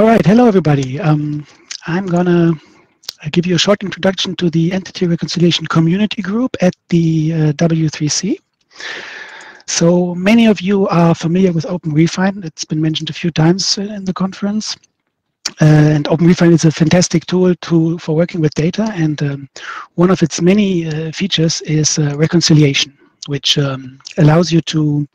All right, hello everybody. Um, I'm gonna give you a short introduction to the Entity Reconciliation Community Group at the uh, W3C. So many of you are familiar with OpenRefine. It's been mentioned a few times in the conference. Uh, and OpenRefine is a fantastic tool to for working with data. And um, one of its many uh, features is uh, reconciliation, which um, allows you to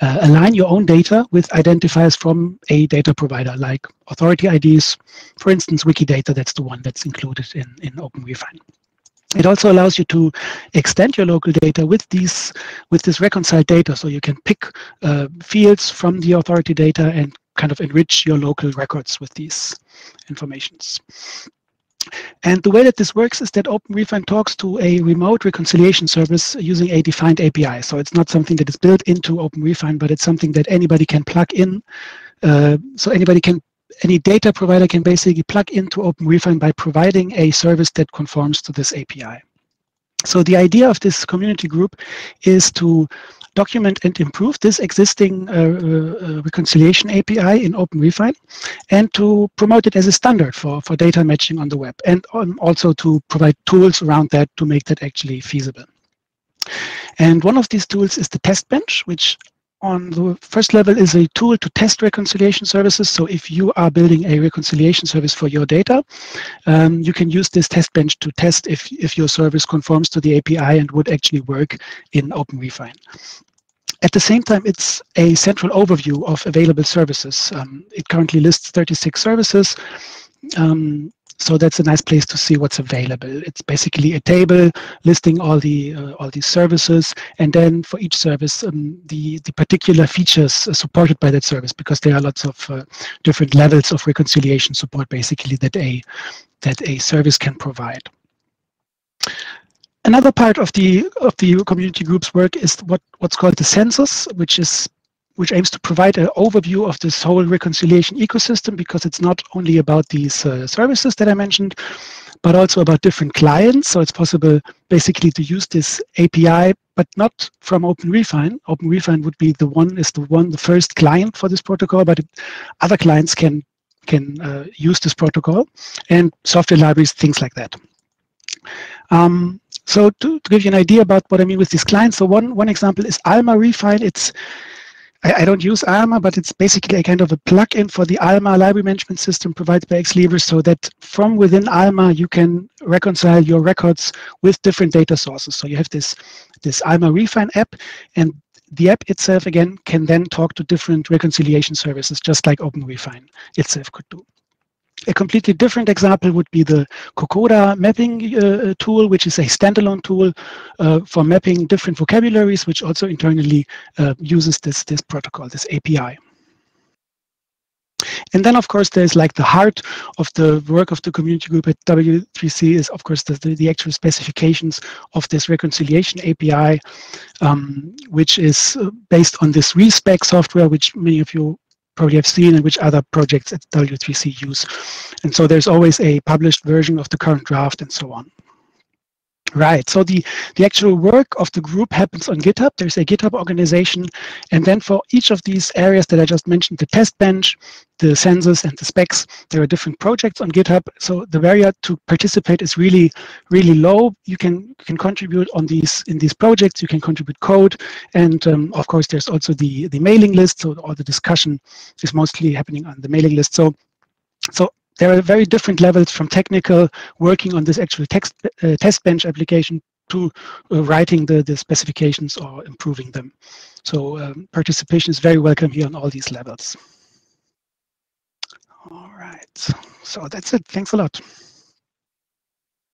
uh, align your own data with identifiers from a data provider like authority IDs, for instance, Wikidata, that's the one that's included in, in OpenRefine. It also allows you to extend your local data with these with this reconciled data, so you can pick uh, fields from the authority data and kind of enrich your local records with these informations. And the way that this works is that OpenRefine talks to a remote reconciliation service using a defined API. So it's not something that is built into OpenRefine, but it's something that anybody can plug in. Uh, so anybody can, any data provider can basically plug into OpenRefine by providing a service that conforms to this API. So the idea of this community group is to document and improve this existing uh, uh, reconciliation API in OpenRefine and to promote it as a standard for, for data matching on the web and um, also to provide tools around that to make that actually feasible. And one of these tools is the test bench, which on the first level is a tool to test reconciliation services. So if you are building a reconciliation service for your data, um, you can use this test bench to test if, if your service conforms to the API and would actually work in OpenRefine. At the same time, it's a central overview of available services. Um, it currently lists 36 services. Um, so that's a nice place to see what's available. It's basically a table listing all the uh, all these services, and then for each service, um, the the particular features supported by that service, because there are lots of uh, different levels of reconciliation support, basically that a that a service can provide. Another part of the of the community group's work is what what's called the census, which is which aims to provide an overview of this whole reconciliation ecosystem because it's not only about these uh, services that I mentioned, but also about different clients. So it's possible basically to use this API, but not from OpenRefine. OpenRefine would be the one is the one the first client for this protocol, but other clients can can uh, use this protocol and software libraries, things like that. Um, so to, to, give you an idea about what I mean with these clients, so one one example is Alma Refine. It's I, I, don't use Alma, but it's basically a kind of a plugin for the Alma library management system provided by Ex Libris so that from within Alma, you can reconcile your records with different data sources. So you have this, this Alma Refine app, and the app itself, again, can then talk to different reconciliation services, just like Open OpenRefine itself could do. A completely different example would be the Cocoda mapping uh, tool, which is a standalone tool uh, for mapping different vocabularies, which also internally uh, uses this, this protocol, this API. And then, of course, there's like the heart of the work of the community group at W3C is, of course, the, the, the actual specifications of this reconciliation API, um, which is uh, based on this ReSpec software, which many of you probably have seen and which other projects at W3C use. And so there's always a published version of the current draft and so on. Right, so the, the actual work of the group happens on GitHub. There's a GitHub organization. And then for each of these areas that I just mentioned, the test bench, the census and the specs, there are different projects on GitHub. So the barrier to participate is really, really low. You can, you can contribute on these in these projects. You can contribute code. And um, of course, there's also the, the mailing list. So all the discussion is mostly happening on the mailing list. So so there are very different levels from technical working on this actual text, uh, test bench application to uh, writing the, the specifications or improving them. So um, participation is very welcome here on all these levels. All right, so that's it. Thanks a lot.